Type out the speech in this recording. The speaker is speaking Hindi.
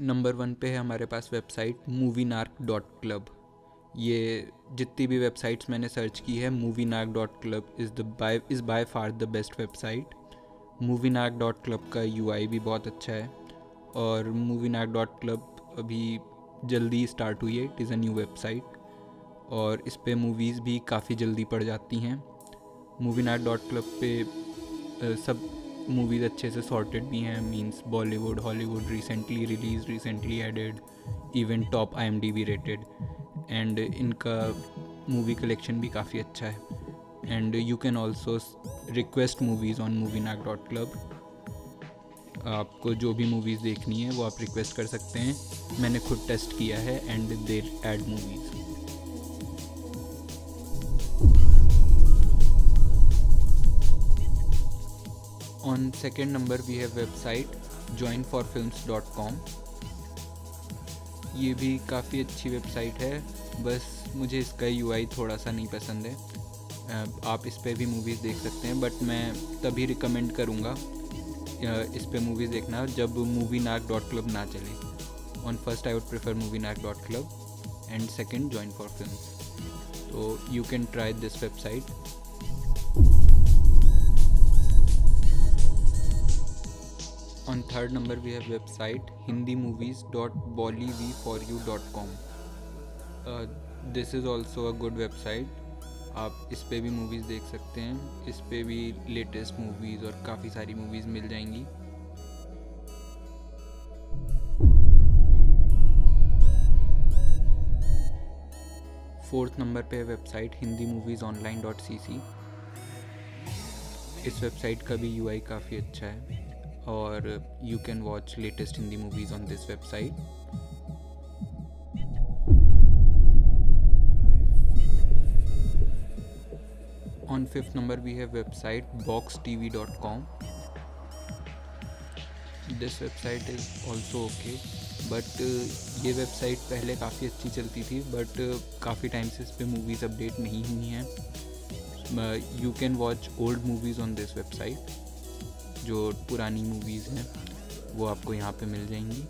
नंबर वन पे है हमारे पास website movie nark dot club ये जितनी भी वेबसाइट्स मैंने सर्च की है movie nark dot club is the by is by far the best website movie nark dot club का यूआई भी बहुत अच्छा है और मूवी नार्क डॉट क्लब अभी जल्दी स्टार्ट हुई है it is a new website और इस पर मूवीज़ भी काफ़ी जल्दी पड़ जाती हैं। मूवी नार्क डॉट क्लब पे सब मूवीज़ अच्छे से सॉर्टेड भी हैं means Bollywood Hollywood recently release recently added even top I M D B rated and इनका मूवी कलेक्शन भी काफ़ी अच्छा है। And you can also request movies on movie nag dot club आपको जो भी मूवीज़ देखनी है, वो आप रिक्वेस्ट कर सकते हैं। मैंने खुद टेस्ट किया है and there add movies on second number we have website joinforfilms.com ये भी काफ़ी अच्छी वेबसाइट है। बस मुझे इसका यूआई थोड़ा सा नहीं पसंद है। आप इस पर भी मूवीज़ देख सकते हैं बट मैं तभी रिकमेंड करूँगा इस पर मूवीज़ देखना जब मूवी नाक डॉट क्लब ना चले। On first I would prefer movie nak dot club and second join for film तो you can try this website On third number we have website hindimovies.bollyv4u.com. Uh, this is also a good website. आप इस पर भी मूवीज़ देख सकते हैं इस पर भी लेटेस्ट मूवीज़ और काफ़ी सारी मूवीज़ मिल जाएँगी फोर्थ नंबर पे है website Hindi movies online dot C C इस वेबसाइट का भी यूआई काफ़ी अच्छा है और you can watch latest Hindi movies on this website on fifth number we have website box T V dot com this website is also okay but ये वेबसाइट पहले काफ़ी अच्छी चलती थी बट काफ़ी टाइम से इस पर मूवीज़ अपडेट नहीं हुई हैं। You can watch old movies on this website जो पुरानी मूवीज़ हैं वो आपको यहाँ पे मिल जाएँगी।